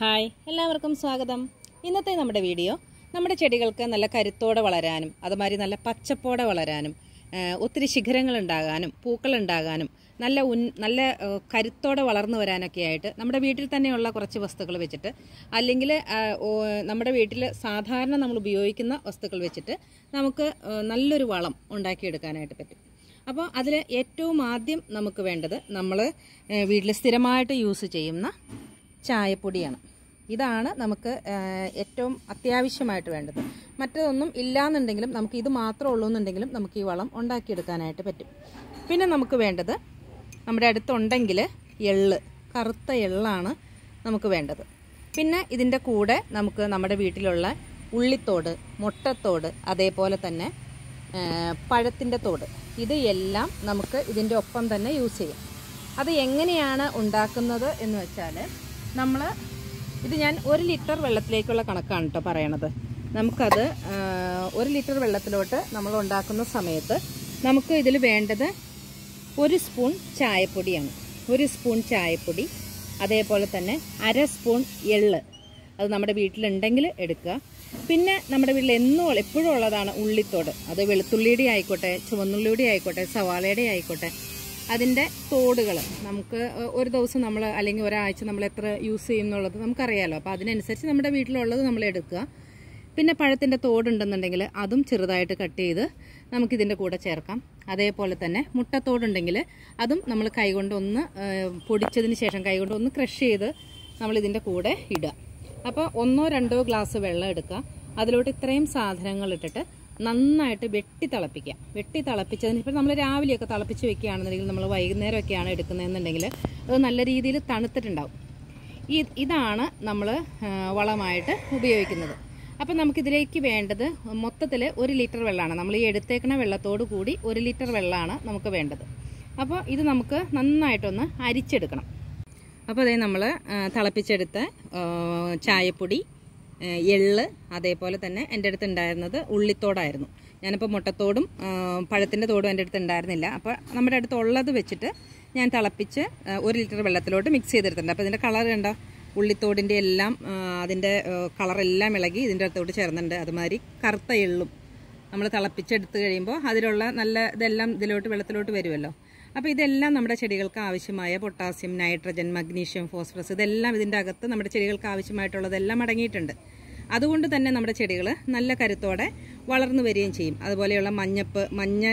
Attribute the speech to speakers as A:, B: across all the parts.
A: Hi എല്ലാവർക്കും സ്വാഗതം. ഇന്നത്തെ നമ്മുടെ വീഡിയോ നമ്മുടെ ചെടികൾക്ക് നല്ല കരുത്തോടെ വളരാനും അതുമാതിരി നല്ല പച്ചപ്പോടെ വളരാനും ഒത്തിരി ശിഖരങ്ങൾ ഉണ്ടാകാനും പൂക്കൾ ഉണ്ടാകാനും നല്ല ഉൻ നല്ല കരുത്തോടെ വളർന്നു വരാനൊക്കെ ആയിട്ട് നമ്മുടെ വീട്ടിൽ തന്നെയുള്ള കുറച്ച് വസ്തുക്കൾ വെച്ചിട്ട് അല്ലെങ്കിൽ നമ്മുടെ വീട്ടിൽ സാധാരണ നമ്മൾ ഉപയോഗിക്കുന്ന വസ്തുക്കൾ വെച്ചിട്ട് നമുക്ക് നല്ലൊരു വളം ഉണ്ടാക്കിയെടുക്കാനായിട്ട് പറ്റും. അപ്പോൾ അതിൽ ഏറ്റവും ആദ്യം നമുക്ക് വേണ്ടത് നമ്മൾ വീട്ടിൽ സ്ഥിരമായിട്ട് യൂസ് ചെയ്യുന്ന ചായപ്പൊടിയാണ്. ഇതാണ് നമുക്ക് ഏറ്റവും അത്യാവശ്യമായിട്ട് വേണ്ടത്. മറ്റതൊന്നും ഇല്ലാന്നുണ്ടെങ്കിലും നമുക്ക് ഇത് മാത്രമേ ഉള്ളൂ എന്നുണ്ടെങ്കിലും നമുക്ക് ഈ വളം ഉണ്ടാക്കിയെടുക്കാനായിട്ട് പറ്റും. പിന്നെ നമുക്ക് വേണ്ടത് നമ്മുടെ അടുത്തുണ്ടെങ്കിൽ എള്ള് കറുത്ത എള്ളാണ് നമുക്ക് വേണ്ടത്. പിന്നെ ഇതിന്റെ കൂടെ നമുക്ക് നമ്മുടെ വീട്ടിലുള്ള ഉള്ളിത്തോട് മുട്ടത്തോട് അതേപോലെ തന്നെ പഴത്തിന്റെ തോട് ഇത് എല്ലാം നമുക്ക് ഇതിന്റെ ഒപ്പം തന്നെ യൂസ് ചെയ്യാം. അത് എങ്ങനെയാണ് ഉണ്ടാക്കുന്നത് എന്ന് വെച്ചാൽ നമ്മൾ ഇത് ഞാൻ ഒരു ലിറ്റർ വെള്ളത്തിലേക്കുള്ള കണക്കാണ് കേട്ടോ പറയണത്. നമുക്കത് ഒരു ലിറ്റർ വെള്ളത്തിലോട്ട് നമ്മൾ ഉണ്ടാക്കുന്ന സമയത്ത് നമുക്ക് ഇതിൽ വേണ്ടത് ഒരു സ്പൂൺ ചായപ്പൊടിയാണ്. ഒരു സ്പൂൺ ചായപ്പൊടി അതേപോലെ തന്നെ അര സ്പൂൺ എള്ള് അത് നമ്മുടെ വീട്ടിലുണ്ടെങ്കിൽ എടുക്കുക. പിന്നെ നമ്മുടെ വീട്ടിൽ എന്നും എപ്പോഴും ഉള്ളതാണ് ഉള്ളിത്തോട്. അത് വെളുത്തുള്ളിയുടെ ആയിക്കോട്ടെ ചുവന്നുള്ളിയുടെ ആയിക്കോട്ടെ സവാളയുടെ ആയിക്കോട്ടെ അതിന്റെ തോടുകൾ നമുക്ക് ഒരു ദിവസം നമ്മൾ അല്ലെങ്കിൽ ഒരാഴ്ച നമ്മൾ എത്ര യൂസ് ചെയ്യും എന്നുള്ളത് നമുക്കറിയാലോ. അപ്പോൾ അതിനനുസരിച്ച് നമ്മുടെ വീട്ടിലുള്ളത് നമ്മൾ എടുക്കുക. പിന്നെ പഴത്തിന്റെ തോടുണ്ടെന്നുണ്ടെങ്കിൽ അതും ചെറുതായിട്ട് കട്ട് ചെയ്ത് നമുക്കിതിന്റെ കൂടെ ചേർക്കാം. അതേപോലെ തന്നെ മുട്ടത്തോടുണ്ടെങ്കിൽ അതും നമ്മൾ കൈകൊണ്ട് ഒന്ന് പൊടിച്ചതിന് ശേഷം കൈകൊണ്ട് ഒന്ന് ക്രഷ് ചെയ്ത് നമ്മളിതിന്റെ കൂടെ ഇടുക. അപ്പോൾ ഒന്നോ രണ്ടോ ഗ്ലാസ് വെള്ളം എടുക്കുക. അതിലോട്ട് ഇത്രയും സാധനങ്ങൾ ഇട്ടിട്ട് നന്നായിട്ട് വെട്ടി തിളപ്പിക്കുക. വെട്ടി തിളപ്പിച്ചതിന് ഇപ്പം നമ്മൾ രാവിലെയൊക്കെ തിളപ്പിച്ച് വെക്കുകയാണെന്നുണ്ടെങ്കിൽ നമ്മൾ വൈകുന്നേരമൊക്കെയാണ് എടുക്കുന്നതെന്നുണ്ടെങ്കിൽ അത് നല്ല രീതിയിൽ തണുത്തിട്ടുണ്ടാവും. ഈ ഇതാണ് നമ്മൾ വളമായിട്ട് ഉപയോഗിക്കുന്നത്. അപ്പം നമുക്കിതിലേക്ക് വേണ്ടത് മൊത്തത്തിൽ ഒരു ലിറ്റർ വെള്ളമാണ്. നമ്മൾ ഈ എടുത്തേക്കണ വെള്ളത്തോട് കൂടി ഒരു ലിറ്റർ വെള്ളമാണ് നമുക്ക് വേണ്ടത്. അപ്പോൾ ഇത് നമുക്ക് നന്നായിട്ടൊന്ന് അരിച്ചെടുക്കണം. അപ്പോൾ അതേ നമ്മൾ തിളപ്പിച്ചെടുത്ത ചായപ്പൊടി എള്ള് അതേപോലെ തന്നെ എന്റെ അടുത്ത് ഉണ്ടായിരുന്നത് ഉള്ളിത്തോടായിരുന്നു. ഞാനിപ്പോൾ മുട്ടത്തോടും പഴത്തിന്റെ തോടും എന്റെ അടുത്ത് ഉണ്ടായിരുന്നില്ല. അപ്പോൾ നമ്മുടെ അടുത്ത് ഉള്ളത് വെച്ചിട്ട് ഞാൻ തിളപ്പിച്ച് ഒരു ലിറ്റർ വെള്ളത്തിലോട്ട് മിക്സ് ചെയ്തെടുത്തിട്ടുണ്ട്. അപ്പോൾ ഇതിന്റെ കളർ കണ്ടോ? ഉള്ളിത്തോടിന്റെ എല്ലാം അതിന്റെ കളറെല്ലാം ഇളകി ഇതിന്റെ അടുത്തോട്ട് ചേർന്നിട്ടുണ്ട്. അതുമാതിരി കറുത്ത എള്ളും നമ്മൾ തിളപ്പിച്ചെടുത്ത് കഴിയുമ്പോൾ അതിലുള്ള നല്ല ഇതെല്ലാം ഇതിലോട്ട് വെള്ളത്തിലോട്ട് വരുമല്ലോ. അപ്പോൾ ഇതെല്ലാം നമ്മുടെ ചെടികൾക്ക് ആവശ്യമായ പൊട്ടാസ്യം നൈട്രജൻ മഗ്നീഷ്യം ഫോസ്ഫറസ് ഇതെല്ലാം ഇതിന്റെ അകത്ത് നമ്മുടെ ചെടികൾക്ക് ആവശ്യമായിട്ടുള്ളതെല്ലാം അടങ്ങിയിട്ടുണ്ട്. അതുകൊണ്ട് തന്നെ നമ്മുടെ ചെടികൾ നല്ല കരുത്തോടെ വളർന്നു വരികയും ചെയ്യും. അതുപോലെയുള്ള മഞ്ഞപ്പ് മഞ്ഞ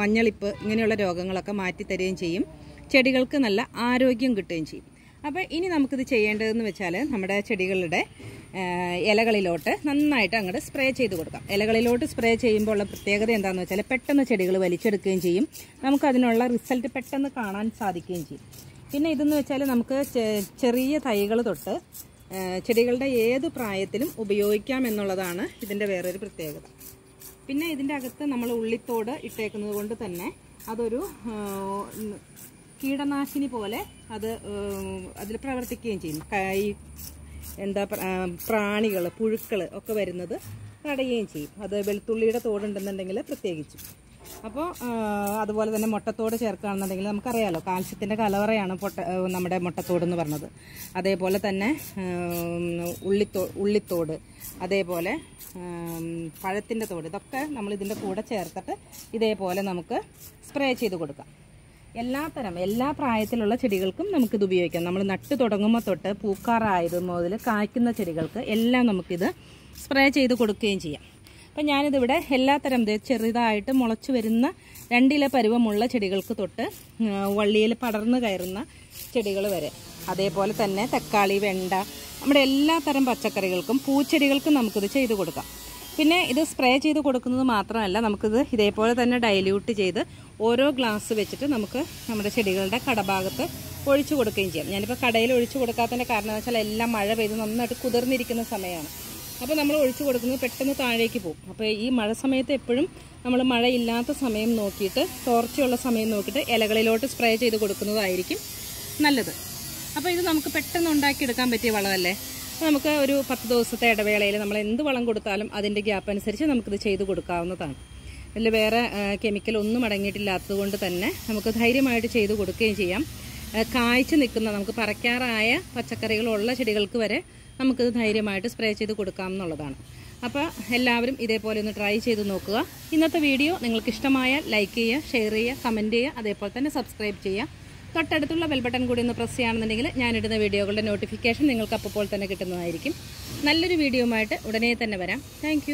A: മഞ്ഞളിപ്പ് ഇങ്ങനെയുള്ള രോഗങ്ങളൊക്കെ മാറ്റി തരികയും ചെയ്യും. ചെടികൾക്ക് നല്ല ആരോഗ്യം കിട്ടുകയും ചെയ്യും. അപ്പോൾ ഇനി നമുക്കിത് ചെയ്യേണ്ടതെന്ന് വെച്ചാൽ നമ്മുടെ ചെടികളുടെ ഇലകളിലോട്ട് നന്നായിട്ട് അങ്ങോട്ട് സ്പ്രേ ചെയ്ത് കൊടുക്കാം. ഇലകളിലോട്ട് സ്പ്രേ ചെയ്യുമ്പോൾ ഉള്ള പ്രത്യേകത എന്താണെന്ന് വെച്ചാൽ പെട്ടെന്ന് ചെടികൾ വലിച്ചെടുക്കുകയും ചെയ്യും. നമുക്ക് അതിനുള്ള റിസൾട്ട് പെട്ടെന്ന് കാണാൻ സാധിക്കുകയും ചെയ്യും. പിന്നെ ഇതെന്ന് വെച്ചാൽ നമുക്ക് ചെറിയ തൈകൾ തൊട്ട് ചെടികളുടെ ഏത് പ്രായത്തിലും ഉപയോഗിക്കാം എന്നുള്ളതാണ് ഇതിന്റെ വേറൊരു പ്രത്യേകത. പിന്നെ ഇതിന്റെ അകത്ത് നമ്മൾ ഉള്ളിത്തോട് ഇട്ടേക്കുന്നത് കൊണ്ട് തന്നെ അതൊരു കീടനാശിനി പോലെ അത് അതിൽ പ്രവർത്തിക്കുകയും ചെയ്യും കൈ എന്താ പ്രാണികൾ പുഴുക്കൾ ഒക്കെ വരുന്നത് തടയുകയും ചെയ്യും. അത് വെളുത്തുള്ളിയുടെ തോടുണ്ടെന്നുണ്ടെങ്കിൽ പ്രത്യേകിച്ചും. അപ്പോൾ അതുപോലെ തന്നെ മുട്ടത്തോട് ചേർക്കുകയാണെന്നുണ്ടെങ്കിൽ നമുക്കറിയാലോ കാൽസ്യത്തിന്റെ കലവറയാണ് പൊട്ട നമ്മുടെ മുട്ടത്തോട് എന്ന് പറഞ്ഞത്. അതേപോലെ തന്നെ ഉള്ളിത്തോ ഉള്ളിത്തോട് അതേപോലെ പഴത്തിന്റെ തോട് ഇതൊക്കെ നമ്മൾ ഇതിന്റെ കൂടെ ചേർത്തിട്ട് ഇതേപോലെ നമുക്ക് സ്പ്രേ ചെയ്ത് കൊടുക്കാം. എല്ലാത്തരം എല്ലാ പ്രായത്തിലുള്ള ചെടികൾക്കും നമുക്കിത് ഉപയോഗിക്കാം. നമ്മൾ നട്ട് തുടങ്ങുമ്പോൾ തൊട്ട് പൂക്കാറായത് മുതൽ കായ്ക്കുന്ന ചെടികൾക്ക് എല്ലാം നമുക്കിത് സ്പ്രേ ചെയ്ത് കൊടുക്കുകയും ചെയ്യാം. അപ്പം ഞാനിതിവിടെ എല്ലാത്തരം തരം ചെറുതായിട്ട് മുളച്ചു വരുന്ന രണ്ടില പരുവമുള്ള ചെടികൾക്ക് തൊട്ട് വള്ളിയിൽ പടർന്ന് കയറുന്ന ചെടികൾ വരെ. അതേപോലെ തന്നെ തക്കാളി വെണ്ട നമ്മുടെ എല്ലാ തരം പച്ചക്കറികൾക്കും പൂച്ചെടികൾക്കും നമുക്കിത് ചെയ്ത് കൊടുക്കാം. പിന്നെ ഇത് സ്പ്രേ ചെയ്ത് കൊടുക്കുന്നത് മാത്രമല്ല നമുക്കിത് ഇതേപോലെ തന്നെ ഡൈല്യൂട്ട് ചെയ്ത് ഓരോ ഗ്ലാസ് വെച്ചിട്ട് നമുക്ക് നമ്മുടെ ചെടികളുടെ കടഭാഗത്ത് ഒഴിച്ചു കൊടുക്കുകയും ചെയ്യാം. ഞാനിപ്പോൾ കടയിൽ ഒഴിച്ചു കൊടുക്കാത്തതിന്റെ കാരണം എന്ന് വെച്ചാൽ എല്ലാം മഴ പെയ്ത് നന്നായിട്ട് കുതിർന്നിരിക്കുന്ന സമയമാണ്. അപ്പോൾ നമ്മൾ ഒഴിച്ചു കൊടുക്കുന്നത് പെട്ടെന്ന് താഴേക്ക് പോകും. അപ്പോൾ ഈ മഴ സമയത്ത് എപ്പോഴും നമ്മൾ മഴയില്ലാത്ത സമയം നോക്കിയിട്ട് തോർച്ചയുള്ള സമയം നോക്കിയിട്ട് ഇലകളിലോട്ട് സ്പ്രേ ചെയ്ത് കൊടുക്കുന്നതായിരിക്കും നല്ലത്. അപ്പോൾ ഇത് നമുക്ക് പെട്ടെന്ന് ഉണ്ടാക്കിയെടുക്കാൻ പറ്റിയ വളമല്ലേ? നമുക്ക് ഒരു പത്ത് ദിവസത്തെ ഇടവേളയിൽ നമ്മൾ എന്ത് വളം കൊടുത്താലും അതിന്റെ ഗ്യാപ്പ് അനുസരിച്ച് നമുക്കിത് ചെയ്ത് കൊടുക്കാവുന്നതാണ്. ഇതിൽ വേറെ കെമിക്കൽ ഒന്നും അടങ്ങിയിട്ടില്ലാത്തത് കൊണ്ട് തന്നെ നമുക്ക് ധൈര്യമായിട്ട് ചെയ്ത് കൊടുക്കുകയും ചെയ്യാം. കായ്ച്ചു നിൽക്കുന്ന നമുക്ക് പറക്കാറായ പച്ചക്കറികളുള്ള ചെടികൾക്ക് വരെ നമുക്കിത് ധൈര്യമായിട്ട് സ്പ്രേ ചെയ്ത് കൊടുക്കാം എന്നുള്ളതാണ്. അപ്പോൾ എല്ലാവരും ഇതേപോലെ ഒന്ന് ട്രൈ ചെയ്ത് നോക്കുക. ഇന്നത്തെ വീഡിയോ നിങ്ങൾക്ക് ഇഷ്ടമായാൽ ലൈക്ക് ചെയ്യുക ഷെയർ ചെയ്യുക കമന്റ് ചെയ്യുക അതേപോലെ തന്നെ സബ്സ്ക്രൈബ് ചെയ്യുക. തൊട്ടടുത്തുള്ള ബെൽ ബട്ടൺ കൂടി ഒന്ന് പ്രസ് ചെയ്യുകയാണെന്നുണ്ടെങ്കിൽ ഞാനിടുന്ന വീഡിയോകളുടെ നോട്ടിഫിക്കേഷൻ നിങ്ങൾക്ക് അപ്പോൾ തന്നെ കിട്ടുന്നതായിരിക്കും. നല്ലൊരു വീഡിയോയുമായിട്ട് ഉടനെ തന്നെ വരാം. താങ്ക്